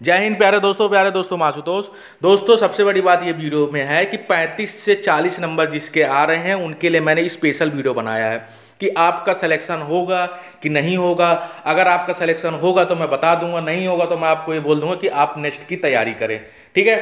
जय हिंद प्यारे दोस्तों प्यारे दोस्तों, मासुतोष। दोस्तों, सबसे बड़ी बात ये वीडियो में है कि 35 से 40 नंबर जिसके आ रहे हैं, उनके लिए मैंने स्पेशल वीडियो बनाया है कि आपका सिलेक्शन होगा कि नहीं होगा। अगर आपका सिलेक्शन होगा तो मैं बता दूँगा, नहीं होगा तो मैं आपको ये बोल दूँगा कि आप नेक्स्ट की तैयारी करें, ठीक है?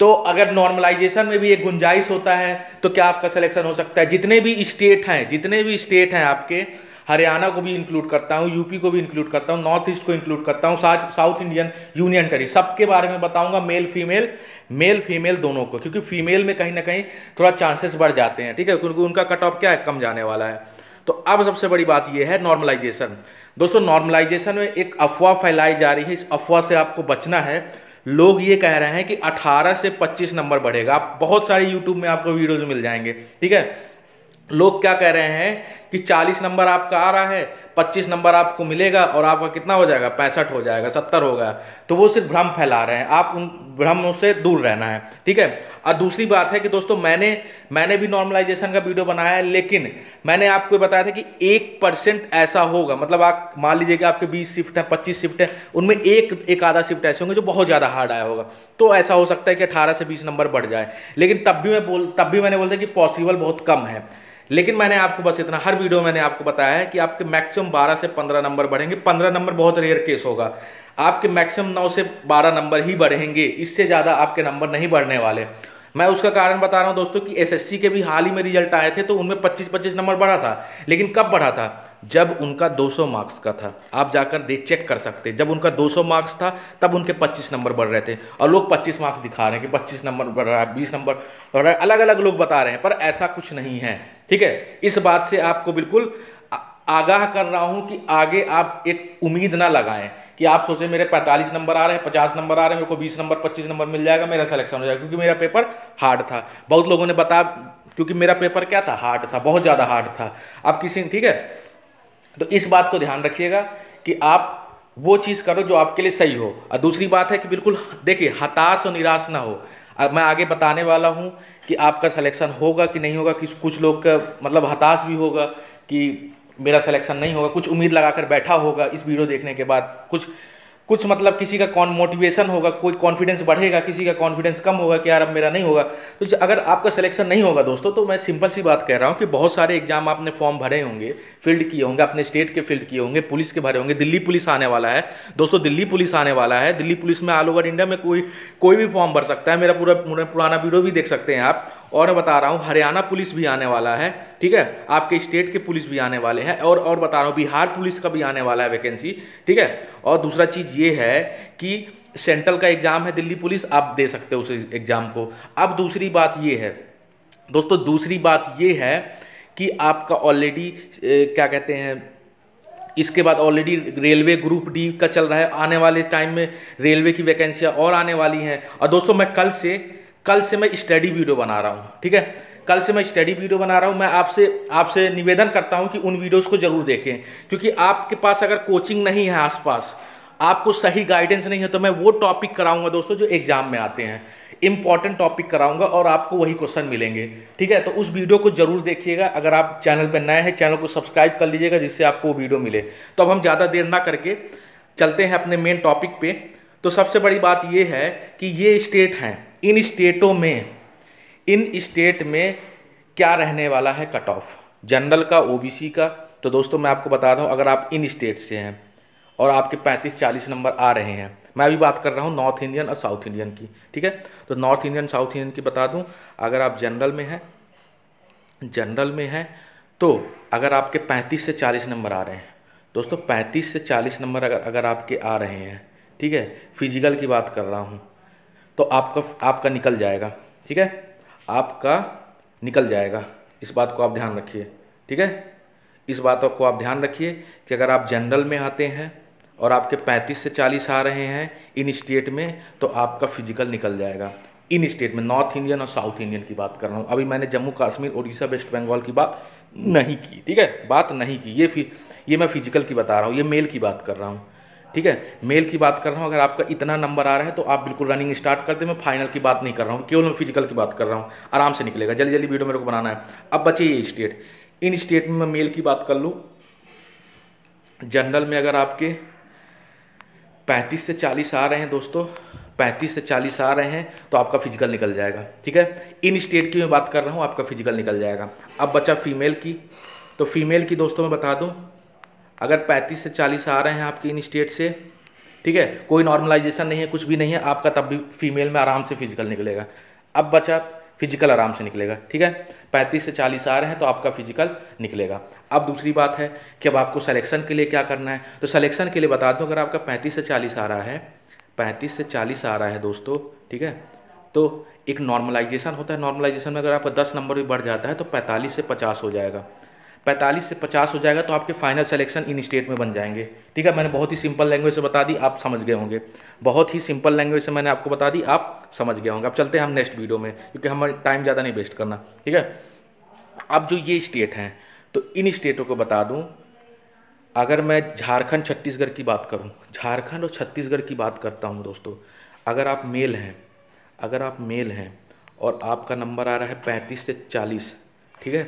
तो अगर नॉर्मलाइजेशन में भी एक गुंजाइश होता है तो क्या आपका सिलेक्शन हो सकता है? जितने भी स्टेट हैं, जितने भी स्टेट हैं आपके हरियाणा को भी इंक्लूड करता हूँ यूपी को भी इंक्लूड करता हूँ नॉर्थ ईस्ट को इंक्लूड करता हूँ साउथ इंडियन यूनियन टेरी सबके बारे में बताऊँगा मेल फीमेल मेल फीमेल दोनों को, क्योंकि फीमेल में कहीं ना कहीं थोड़ा चांसेस बढ़ जाते हैं, ठीक है? क्योंकि उनका कट ऑफ़ क्या है? कम जाने वाला है। तो अब सबसे बड़ी बात यह है नॉर्मलाइजेशन दोस्तों नॉर्मलाइजेशन में एक अफवाह फैलाई जा रही है, इस अफवाह से आपको बचना है। लोग ये कह रहे हैं कि 18 से 25 नंबर बढ़ेगा। आप बहुत सारे यूट्यूब में आपको वीडियोज़ मिल जाएँगे, ठीक है? लोग क्या कह रहे हैं कि 40 नंबर आपका आ रहा है 25 नंबर आपको मिलेगा और आपका कितना हो जाएगा? पैंसठ हो जाएगा, सत्तर होगा। तो वो सिर्फ़ भ्रम फैला रहे हैं। आप उन भ्रमों से दूर रहना है, ठीक है? और दूसरी बात है कि दोस्तों, मैंने मैंने भी नॉर्मलाइजेशन का वीडियो बनाया है, लेकिन मैंने आपको बताया था कि एक परसेंट ऐसा होगा। मतलब आप, मान लीजिए कि आपके बीस शिफ्ट हैं, पच्चीस शिफ्ट हैं, उनमें एक एक आधा शिफ्ट ऐसे होंगे जो बहुत ज़्यादा हार्ड आया होगा। तो ऐसा हो सकता है कि अठारह से बीस नंबर बढ़ जाए। लेकिन तब भी मैं बोल, तब भी मैंने बोलता कि पॉसिबल बहुत कम है। लेकिन मैंने आपको बस इतना, हर वीडियो मैंने आपको बताया है कि आपके मैक्सिमम 12 से 15 नंबर बढ़ेंगे। 15 नंबर बहुत रेयर केस होगा। आपके मैक्सिमम 9 से 12 नंबर ही बढ़ेंगे। इससे ज़्यादा आपके नंबर नहीं बढ़ने वाले। मैं उसका कारण बता रहा हूँ दोस्तों कि एसएससी के भी हाल ही में रिज़ल्ट आए थे तो उनमें 25-25 नंबर बढ़ा था। लेकिन कब बढ़ा था? जब उनका 200 मार्क्स का था। आप जाकर दे चेक कर सकते जब उनका 200 मार्क्स था, तब उनके 25 नंबर बढ़ रहे थे। और लोग 25 मार्क्स दिखा रहे हैं कि 25 नंबर बढ़ रहा है 20 नंबर बढ़ रहा है। अलग अलग लोग बता रहे हैं, पर ऐसा कुछ नहीं है। ठीक है? इस बात से आपको बिल्कुल आगाह कर रहा हूँ कि आगे आप एक उम्मीद ना लगाएँ कि आप सोचे मेरे 45 नंबर आ रहे हैं 50 नंबर आ रहे हैं, मेरे को 20 नंबर 25 नंबर मिल जाएगा, मेरा सिलेक्शन हो जाएगा, क्योंकि मेरा पेपर हार्ड था। बहुत लोगों ने बताया क्योंकि मेरा पेपर क्या था? हार्ड था, बहुत ज़्यादा हार्ड था। आप किसी, ठीक है? तो इस बात को ध्यान रखिएगा कि आप वो चीज़ करो जो आपके लिए सही हो। और दूसरी बात है कि बिल्कुल, देखिए, हताश और निराश ना हो। मैं आगे बताने वाला हूँ कि आपका सिलेक्शन होगा कि नहीं होगा, किस, कुछ लोग का मतलब हताश भी होगा कि मेरा सिलेक्शन नहीं होगा, कुछ उम्मीद लगाकर बैठा होगा इस वीडियो देखने के बाद। कुछ कुछ मतलब किसी का कौन मोटिवेशन होगा, कोई कॉन्फिडेंस बढ़ेगा, किसी का कॉन्फिडेंस कम होगा कि यार अब मेरा नहीं होगा। तो अगर आपका सिलेक्शन नहीं होगा दोस्तों तो मैं सिंपल सी बात कह रहा हूँ कि बहुत सारे एग्ज़ाम आपने फॉर्म भरे होंगे फ़ील्ड किए होंगे, अपने स्टेट के फ़ील्ड किए होंगे पुलिस के भरे होंगे, दिल्ली पुलिस आने वाला है। दोस्तों, दिल्ली पुलिस आने वाला है। दिल्ली पुलिस में ऑल ओवर इंडिया में कोई कोई भी फॉर्म भर सकता है। मेरा पूरा पुराना वीडियो भी देख सकते हैं आप। और बता रहा हूँ, हरियाणा पुलिस भी आने वाला है, ठीक है? आपके स्टेट के पुलिस भी आने वाले हैं, और और बता रहा हूँ, बिहार पुलिस का भी आने वाला है वैकेंसी ठीक है? और दूसरा चीज़ ये है कि सेंट्रल का एग्ज़ाम है, दिल्ली पुलिस, आप दे सकते हो उस एग्ज़ाम को। अब दूसरी बात ये है, दोस्तों, दूसरी बात ये है कि आपका ऑलरेडी क्या कहते हैं, इसके बाद ऑलरेडी रेलवे ग्रुप डी का चल रहा है, आने वाले टाइम में रेलवे की वैकेंसियाँ और आने वाली हैं। और दोस्तों, मैं कल से कल से मैं स्टडी वीडियो बना रहा हूँ, ठीक है? कल से मैं स्टडी वीडियो बना रहा हूँ, मैं आपसे आपसे निवेदन करता हूँ कि उन वीडियोस को ज़रूर देखें, क्योंकि आपके पास अगर कोचिंग नहीं है आसपास, आपको सही गाइडेंस नहीं है तो मैं वो टॉपिक कराऊँगा दोस्तों जो एग्ज़ाम में आते हैं। इंपॉर्टेंट टॉपिक कराऊँगा और आपको वही क्वेश्चन मिलेंगे, ठीक है? तो उस वीडियो को ज़रूर देखिएगा। अगर आप चैनल पर नए हैं चैनल को सब्सक्राइब कर लीजिएगा, जिससे आपको वीडियो मिले। तो अब हम ज़्यादा देर ना करके चलते हैं अपने मेन टॉपिक पे। तो सबसे बड़ी बात यह है कि ये स्टेट हैं। इन स्टेटों में, इन स्टेट में क्या रहने वाला है कट ऑफ़? जनरल का, ओबीसी का। तो दोस्तों, मैं आपको बता दूँ, अगर आप इन स्टेट से हैं और आपके 35-40 नंबर आ रहे हैं, मैं अभी बात कर रहा हूँ नॉर्थ इंडियन और साउथ इंडियन की, ठीक है? तो नॉर्थ इंडियन, साउथ इंडियन की बता दूँ, अगर आप जनरल में हैं, जनरल में हैं तो अगर आपके 35 से 40 नंबर आ रहे हैं, दोस्तों 35 से 40 नंबर अगर अगर आपके आ रहे हैं, ठीक है? फ़िज़िकल की बात कर रहा हूँ तो आपका आपका निकल जाएगा, ठीक है? आपका निकल जाएगा। इस बात को आप ध्यान रखिए, ठीक है? इस बात को आप ध्यान रखिए कि अगर आप जनरल में आते हैं और आपके 35 से 40 आ रहे हैं इन स्टेट में तो आपका फ़िज़िकल निकल जाएगा। इन स्टेट में, नॉर्थ इंडियन और साउथ इंडियन की बात कर रहा हूँ। अभी मैंने जम्मू कश्मीर उड़ीसा वेस्ट बंगाल की बात नहीं की, ठीक है? बात नहीं की। ये ये मैं फ़िज़िकल की बता रहा हूँ, ये मेल की बात कर रहा हूँ। ठीक है? मेल की बात कर रहा हूँ, अगर आपका इतना नंबर आ रहा है तो आप बिल्कुल रनिंग स्टार्ट कर दे, मैं फाइनल की बात नहीं कर रहा हूँ, केवल मैं फ़िज़िकल की बात कर रहा हूँ, आराम से निकलेगा। जल्दी जल्दी वीडियो मेरे को बनाना है। अब बचे ये स्टेट इन स्टेट में मैं मेल की बात कर लूँ। जनरल में अगर आपके पैंतीस से चालीस आ रहे हैं दोस्तों, पैंतीस से चालीस आ रहे हैं तो आपका फ़िज़िकल निकल जाएगा, ठीक है? इन स्टेट की मैं बात कर रहा हूँ, आपका फ़िज़िकल निकल जाएगा। अब बचा फीमेल की तो फीमेल की दोस्तों मैं बता दूँ अगर पैंतीस से चालीस आ रहे हैं आपके इन स्टेट से, ठीक है? कोई नॉर्मलाइजेशन नहीं है, कुछ भी नहीं है, आपका तब भी फीमेल में आराम से फ़िज़िकल निकलेगा। अब बचा फ़िज़िकल आराम से निकलेगा, ठीक है? पैंतीस से चालीस आ रहे हैं तो आपका फ़िज़िकल निकलेगा। अब दूसरी बात है कि अब आपको सिलेक्शन के लिए क्या करना है? तो सिलेक्शन के लिए बता दूँ, अगर आपका पैंतीस से चालीस आ रहा है, पैंतीस से चालीस आ रहा है दोस्तों, ठीक है? तो एक नॉर्मलाइजेशन होता है। नॉर्मलाइजेशन में अगर आपका दस नंबर भी बढ़ जाता है तो पैंतालीस से पचास हो जाएगा। पैंतालीस से पचास हो जाएगा तो आपके फाइनल सिलेक्शन इन स्टेट में बन जाएँगे। ठीक है, मैंने बहुत ही सिंपल लैंग्वेज से बता दी, आप समझ गए होंगे। बहुत ही सिंपल लैंग्वेज से मैंने आपको बता दी, आप समझ गए होंगे। अब चलते हैं हम नेक्स्ट वीडियो में, क्योंकि हमारे टाइम ज़्यादा नहीं वेस्ट करना। ठीक है, अब जो ये स्टेट हैं तो इन स्टेटों को बता दूँ। अगर मैं झारखंड, छत्तीसगढ़ की बात करूँ, झारखंड और छत्तीसगढ़ की बात करता हूँ दोस्तों, अगर आप मेल हैं, अगर आप मेल हैं और आपका नंबर आ रहा है पैंतीस से चालीस, ठीक है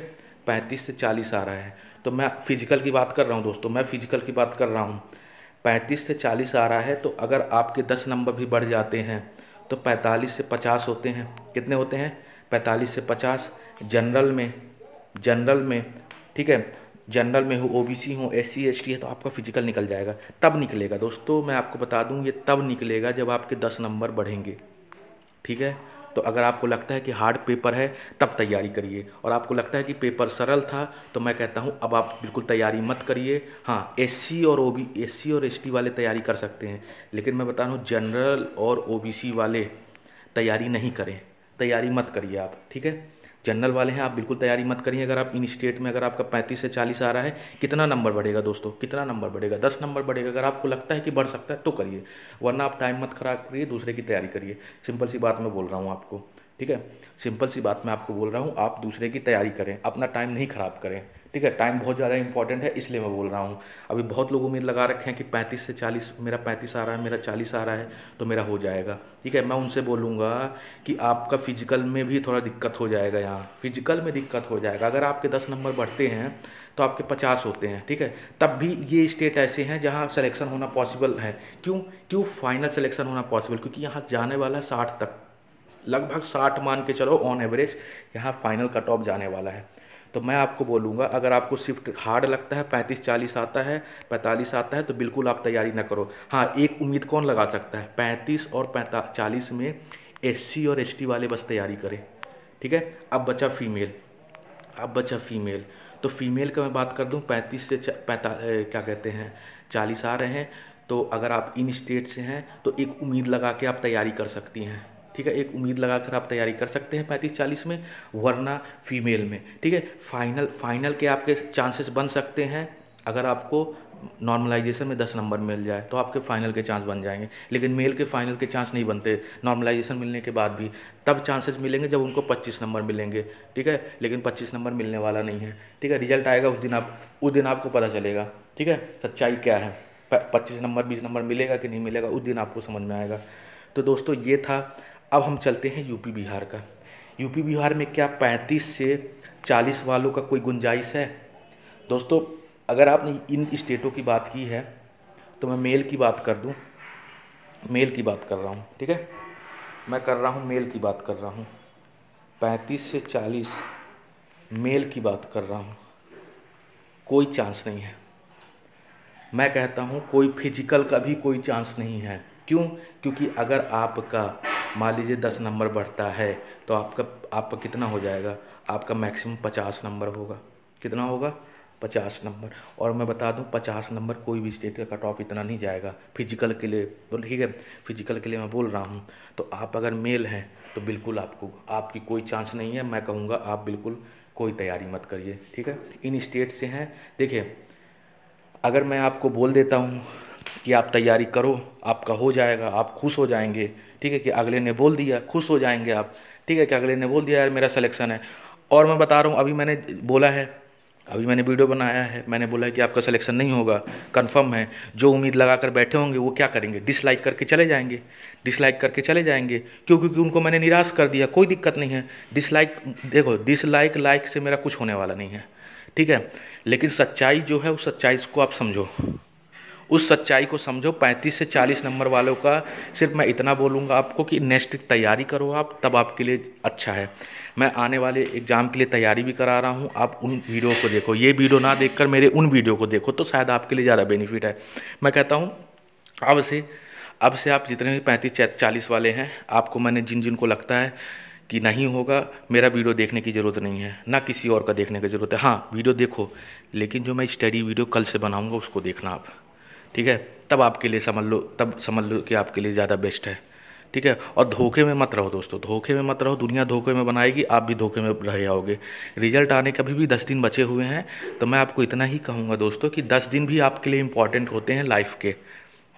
पैंतीस से चालीस आ रहा है। तो मैं फ़िज़िकल की बात कर रहा हूँ दोस्तों, मैं फ़िज़िकल की बात कर रहा हूँ। पैंतीस से चालीस आ रहा है तो अगर आपके दस नंबर भी बढ़ जाते हैं तो पैंतालीस से पचास होते हैं। कितने होते हैं? पैंतालीस से पचास। जनरल में जनरल में, ठीक है? जनरल में हो ओ बी सी हो एस सी एस टी है तो आपका फ़िज़िकल निकल जाएगा। तब निकलेगा। दोस्तों, मैं आपको बता दूँ, ये तब निकलेगा जब आपके दस नंबर बढ़ेंगे। ठीक है? तो अगर आपको लगता है कि हार्ड पेपर है, तब तैयारी करिए। और आपको लगता है कि पेपर सरल था तो मैं कहता हूँ, अब आप बिल्कुल तैयारी मत करिए। हाँ एससी और ओ बी एस और एसटी वाले तैयारी कर सकते हैं, लेकिन मैं बता रहा हूँ जनरल और ओबीसी वाले तैयारी नहीं करें। तैयारी मत करिए आप, ठीक है? जनरल वाले हैं, आप बिल्कुल तैयारी मत करिए। अगर आप इन स्टेट में, अगर आपका पैंतीस से चालीस आ रहा है, कितना नंबर बढ़ेगा दोस्तों? कितना नंबर बढ़ेगा? दस नंबर बढ़ेगा। अगर आपको लगता है कि बढ़ सकता है तो करिए। वरना आप टाइम मत खराब करिए, दूसरे की तैयारी करिए। सिंपल सी बात मैं बोल रहा हूँ आपको। ठीक है? सिंपल सी बात मैं आपको बोल रहा हूँ, आप दूसरे की तैयारी करें, अपना टाइम नहीं खराब करें, ठीक है? टाइम बहुत ज़्यादा इंपॉर्टेंट है, इसलिए मैं बोल रहा हूँ। अभी बहुत लोग उम्मीद लगा रखे हैं कि पैंतीस से चालीस, मेरा पैंतीस आ रहा है, मेरा चालीस आ रहा है तो मेरा हो जाएगा, ठीक है? मैं उनसे बोलूँगा कि आपका फ़िज़िकल में भी थोड़ा दिक्कत हो जाएगा यहाँ। फ़िज़िकल में दिक्कत हो जाएगा। अगर आपके दस नंबर बढ़ते हैं तो आपके पचास होते हैं, ठीक है? तब भी ये स्टेट ऐसे हैं जहाँ सिलेक्शन होना पॉसिबल है। क्यों? क्यों फाइनल सिलेक्शन होना पॉसिबल क्योंकि यहाँ जाने वाला है साठ तक। लगभग साठ मान के चलो ऑन एवरेज यहाँ फाइनल कट ऑफ़ जाने वाला है। तो मैं आपको बोलूँगा, अगर आपको शिफ्ट हार्ड लगता है, पैंतीस चालीस आता है, पैंतालीस आता है तो बिल्कुल आप तैयारी ना करो। हाँ एक उम्मीद कौन लगा सकता है? पैंतीस और पैंता, चालीस में एससी और एस वाले बस तैयारी करें। ठीक है? अब बचा फीमेल अब बचा फीमेल तो फीमेल का मैं बात कर दूँ, पैंतीस से पैंता क्या कहते हैं, चालीस आ रहे हैं। तो अगर आप इन स्टेट से हैं तो एक उम्मीद लगा के आप तैयारी कर सकती हैं। ठीक है, एक उम्मीद लगाकर आप तैयारी कर सकते हैं पैंतीस चालीस में, वरना फीमेल में, ठीक है? फाइनल फाइनल के आपके चांसेस बन सकते हैं, अगर आपको नॉर्मलाइजेशन में दस नंबर मिल जाए तो आपके फाइनल के चांस बन जाएँगे। लेकिन मेल के फाइनल के चांस नहीं बनते, नॉर्मलाइजेशन मिलने के बाद भी, तब चांसेस मिलेंगे जब उनको पच्चीस नंबर मिलेंगे, ठीक है? लेकिन पच्चीस नंबर मिलने वाला नहीं है, ठीक है? रिज़ल्ट आएगा उस दिन आप, उस दिन आपको पता चलेगा, ठीक है? सच्चाई क्या है? पच्चीस नंबर, बीस नंबर मिलेगा कि नहीं मिलेगा, उस दिन आपको समझ में आएगा। तो दोस्तों, ये था अब हम चलते हैं यूपी बिहार का। यूपी बिहार में क्या पैंतीस से चालीस वालों का कोई गुंजाइश है? दोस्तों, अगर आपने इन स्टेटों की बात की है तो मैं मेल की बात कर दूँ। मेल की बात कर रहा हूँ, ठीक है? मैं कर रहा हूँ, मेल की बात कर रहा हूँ। पैंतीस से चालीस, मेल की बात कर रहा हूँ। कोई चांस नहीं है। मैं कहता हूँ, कोई फ़िज़िकल का भी कोई चांस नहीं है। क्यों? क्योंकि अगर आपका, मान लीजिए दस नंबर बढ़ता है तो आपका आपका कितना हो जाएगा? आपका मैक्सिमम पचास नंबर होगा। कितना होगा? पचास नंबर। और मैं बता दूँ, पचास नंबर कोई भी स्टेट का कट ऑफ़ इतना नहीं जाएगा। फ़िज़िकल के लिए तो ठीक है फ़िज़िकल के लिए मैं बोल रहा हूँ। तो आप अगर मेल हैं तो बिल्कुल आपको, आपकी कोई चांस नहीं है। मैं कहूँगा, आप बिल्कुल कोई तैयारी मत करिए, ठीक है? इन स्टेट से हैं। देखिए, अगर मैं आपको बोल देता हूँ कि आप तैयारी करो, आपका हो जाएगा, आप खुश हो जाएँगे। ठीक है कि अगले ने बोल दिया, खुश हो जाएँगे आप। ठीक है कि अगले ने बोल दिया, यार, मेरा सिलेक्शन है। और मैं बता रहा हूँ, अभी मैंने बोला है, अभी मैंने वीडियो बनाया है, मैंने बोला है कि आपका सिलेक्शन नहीं होगा। कंफर्म है। जो उम्मीद लगा कर बैठे होंगे, वो क्या करेंगे? डिसलाइक करके चले जाएँगे। डिसलाइक करके चले जाएँगे। क्यों? क्योंकि उनको मैंने निराश कर दिया। कोई दिक्कत नहीं है। डिसलाइक देखो डिसलाइक लाइक से मेरा कुछ होने वाला नहीं है। ठीक है? लेकिन सच्चाई जो है, उस सच्चाई को आप समझो। उस सच्चाई को समझो। पैंतीस से चालीस नंबर वालों का सिर्फ़ मैं इतना बोलूँगा आपको कि नेक्स्ट तैयारी करो आप, तब आपके लिए अच्छा है। मैं आने वाले एग्ज़ाम के लिए तैयारी भी करा रहा हूँ। आप उन वीडियो को देखो। ये वीडियो ना देखकर मेरे उन वीडियो को देखो तो शायद आपके लिए ज़्यादा बेनिफिट है। मैं कहता हूँ, अब से अब से आप जितने भी पैंतीस चालीस वाले हैं, आपको मैंने जिन जिन को लगता है कि नहीं होगा, मेरा वीडियो देखने की ज़रूरत नहीं है। ना किसी और का देखने की ज़रूरत है। हाँ वीडियो देखो, लेकिन जो मैं स्टडी वीडियो कल से बनाऊँगा, उसको देखना आप। ठीक है? तब आपके लिए समझ लो, तब समझ लो कि आपके लिए ज़्यादा बेस्ट है। ठीक है? और धोखे में मत रहो दोस्तों, धोखे में मत रहो, दुनिया धोखे में बनाएगी, आप भी धोखे में रह जाओगे। रिज़ल्ट आने के अभी भी दस दिन बचे हुए हैं तो मैं आपको इतना ही कहूँगा दोस्तों कि दस दिन भी आपके लिए इंपॉर्टेंट होते हैं लाइफ के।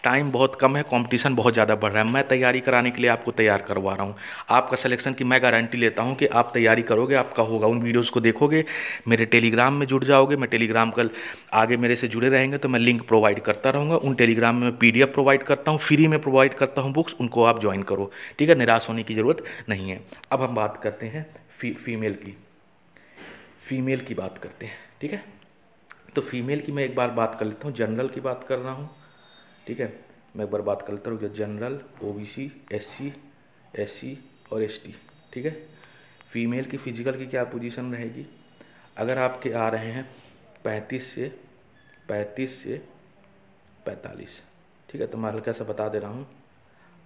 टाइम बहुत कम है कंपटीशन बहुत ज़्यादा बढ़ रहा है। मैं तैयारी कराने के लिए आपको तैयार करवा रहा हूँ। आपका सिलेक्शन की मैं गारंटी लेता हूँ कि आप तैयारी करोगे, आपका होगा, उन वीडियोस को देखोगे, मेरे टेलीग्राम में जुड़ जाओगे। मैं टेलीग्राम कल आगे मेरे से जुड़े रहेंगे तो मैं लिंक प्रोवाइड करता रहूँगा। उन टेलीग्राम में मैं पी प्रोवाइड करता हूँ फ्री में प्रोवाइड करता हूँ बुक्स उनको आप ज्वाइन करो। ठीक है? निराश होने की ज़रूरत नहीं है। अब हम बात करते हैं फ़ी फीमेल की। फीमेल की बात करते हैं। ठीक है? तो फीमेल की मैं एक बार बात कर लेता हूँ। जनरल की बात कर रहा हूँ। ठीक है? मैं एक बार बात कर लेता हूँ general O B C S C S C और एस टी ठीक है? फीमेल की फ़िज़िकल की क्या पोजीशन रहेगी? अगर आपके आ रहे हैं पैंतीस से पैंतीस से पैंतालीस, ठीक है? तो मैं हल्का सा बता दे रहा हूँ।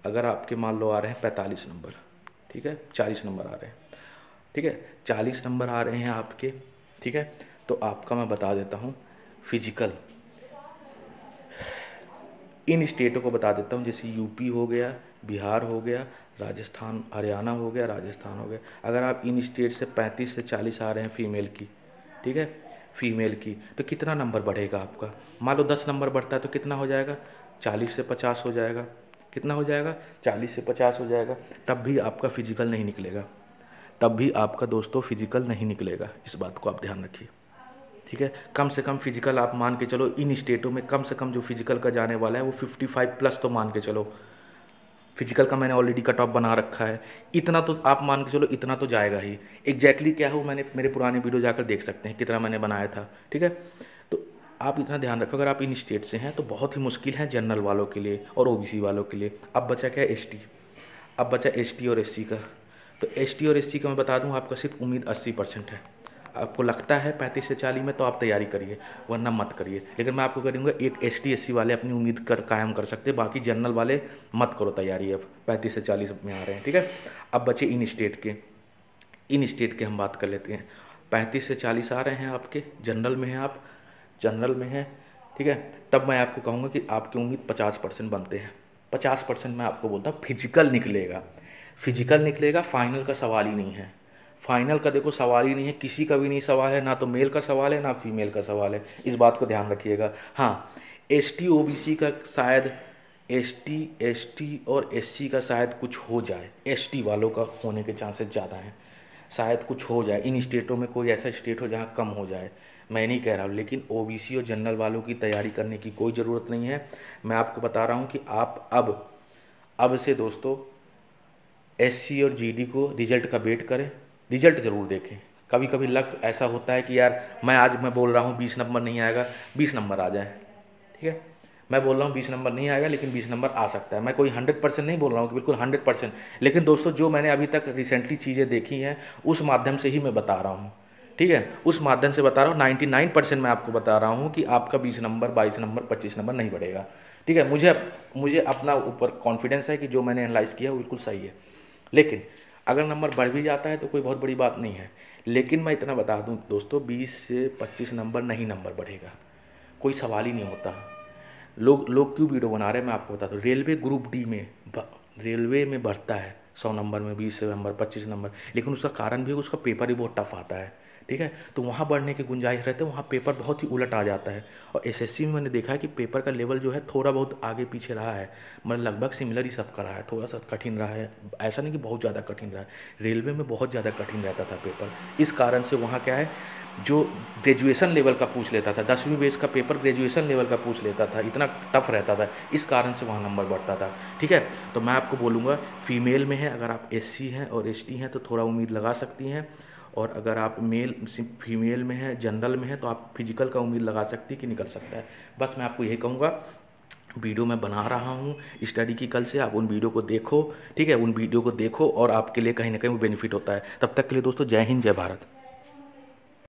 अगर आपके मान लो आ रहे हैं पैंतालीस नंबर, ठीक है? चालीस नंबर आ रहे हैं, ठीक है? चालीस नंबर आ रहे हैं आपके, ठीक है? तो आपका मैं बता देता हूँ फ़िज़िकल इन स्टेटों को बता देता हूँ, जैसे यूपी हो गया, बिहार हो गया, राजस्थान, हरियाणा हो गया, राजस्थान हो गया। अगर आप इन स्टेट से पैंतीस से चालीस आ रहे हैं फीमेल की, ठीक है? फीमेल की तो कितना नंबर बढ़ेगा आपका? मान लो दस नंबर बढ़ता है तो कितना हो जाएगा? चालीस से पचास हो जाएगा। कितना हो जाएगा? चालीस से पचास हो जाएगा। तब भी आपका फ़िज़िकल नहीं निकलेगा। तब भी आपका दोस्तों फ़िज़िकल नहीं निकलेगा। इस बात को आप ध्यान रखिए। ठीक है? कम से कम फ़िज़िकल आप मान के चलो, इन स्टेटों में कम से कम जो फ़िज़िकल का जाने वाला है, वो 55 प्लस तो मान के चलो। फ़िज़िकल का मैंने ऑलरेडी कट ऑफ़ बना रखा है। इतना तो आप मान के चलो, इतना तो जाएगा ही। एग्जैक्टली क्या हो मैंने, मेरे पुराने वीडियो जाकर देख सकते हैं, कितना मैंने बनाया था, ठीक है? तो आप इतना ध्यान रखो, अगर आप इन स्टेट से हैं तो बहुत ही मुश्किल है जनरल वालों के लिए और ओबीसी वालों के लिए। अब बचा क्या एस अब बचा एस और एससी का। तो एस और एस का मैं बता दूँ, आपका सिर्फ़ उम्मीद अस्सी परसेंट है। आपको लगता है पैंतीस से चालीस में तो आप तैयारी करिए, वरना मत करिए। लेकिन मैं आपको करूँगा एक एस टी वाले अपनी उम्मीद कर, कायम कर सकते बाकी जनरल वाले मत करो तैयारी अब। पैंतीस से चालीस में आ रहे हैं, ठीक है? अब बचे इन स्टेट के। इन स्टेट के हम बात कर लेते हैं। पैंतीस से चालीस आ रहे हैं आपके जनरल में हैं आप जनरल में हैं, ठीक है? तब मैं आपको कहूँगा कि आपकी उम्मीद पचास परसेंट बनते हैं। पचास परसेंट मैं आपको बोलता हूँ फ़िज़िकल निकलेगा। फ़िज़िकल निकलेगा फाइनल का सवाल ही नहीं है। फाइनल का देखो सवाल ही नहीं है, किसी का भी नहीं सवाल है, ना तो मेल का सवाल है, ना फीमेल का सवाल है। इस बात को ध्यान रखिएगा। हाँ S T O B C का शायद एस टी एस टी और एस सी का शायद कुछ हो जाए। एस टी वालों का होने के चांसेस ज़्यादा हैं। शायद कुछ हो जाए। इन स्टेटों में कोई ऐसा स्टेट हो जहाँ कम हो जाए। मैं नहीं कह रहा हूँ, लेकिन ओ बी सी और जनरल वालों की तैयारी करने की कोई ज़रूरत नहीं है। मैं आपको बता रहा हूँ कि आप अब अब से दोस्तों एस सी और जी डी को रिज़ल्ट का वेट करें। रिज़ल्ट ज़रूर देखें। कभी कभी लक ऐसा होता है कि यार, मैं आज मैं बोल रहा हूँ, बीस नंबर नहीं आएगा, बीस नंबर आ जाए। ठीक है? मैं बोल रहा हूँ, बीस नंबर नहीं आएगा, लेकिन बीस नंबर आ सकता है। मैं कोई हंड्रेड परसेंट नहीं बोल रहा हूँ कि बिल्कुल हंड्रेड परसेंट, लेकिन दोस्तों, जो मैंने अभी तक रिसेंटली चीज़ें देखी हैं, उस माध्यम से ही मैं बता रहा हूँ। ठीक है? उस माध्यम से बता रहा हूँ नाइन्टी नाइन परसेंट मैं आपको बता रहा हूँ कि आपका बीस नंबर, बाईस नंबर, पच्चीस नंबर नहीं बढ़ेगा। ठीक है? मुझे मुझे अपना ऊपर कॉन्फिडेंस है कि जो मैंने एनालाइज किया, वो बिल्कुल सही है। लेकिन अगर नंबर बढ़ भी जाता है तो कोई बहुत बड़ी बात नहीं है। लेकिन मैं इतना बता दूँ दोस्तों 20 से 25 नंबर नहीं नंबर बढ़ेगा। कोई सवाल ही नहीं होता। लोग लोग क्यों वीडियो बना रहे हैं मैं आपको बता दूँ। रेलवे ग्रुप डी में रेलवे में बढ़ता है। सौ नंबर में बीस नंबर, पच्चीस नंबर। लेकिन उसका कारण भी उसका पेपर ही बहुत टफ आता है। ठीक है? तो वहाँ बढ़ने की गुंजाइश रहते हैं, वहाँ पेपर बहुत ही उलट आ जाता है। और एसएससी में मैंने देखा है कि पेपर का लेवल जो है थोड़ा बहुत आगे पीछे रहा है। मतलब लगभग सिमिलर ही सब का रहा है, थोड़ा सा कठिन रहा है। ऐसा नहीं कि बहुत ज़्यादा कठिन रहा है। रेलवे में बहुत ज़्यादा कठिन रहता था पेपर। इस कारण से वहाँ क्या है, जो ग्रेजुएशन लेवल का पूछ लेता था, दसवीं बेस का पेपर ग्रेजुएशन लेवल का पूछ लेता था, इतना टफ रहता था। इस कारण से वहाँ नंबर बढ़ता था। ठीक है? तो मैं आपको बोलूँगा फीमेल में है, अगर आप एससी हैं और एसटी हैं तो थोड़ा उम्मीद लगा सकती हैं। और अगर आप मेल फीमेल में है जनरल में है तो आप फ़िज़िकल का उम्मीद लगा सकती कि निकल सकता है। बस मैं आपको यही कहूँगा वीडियो मैं बना रहा हूँ स्टडी की कल से आप उन वीडियो को देखो, ठीक है? उन वीडियो को देखो और आपके लिए कहीं ना कहीं वो बेनिफिट होता है। तब तक के लिए दोस्तों, जय हिंद, जय भारत।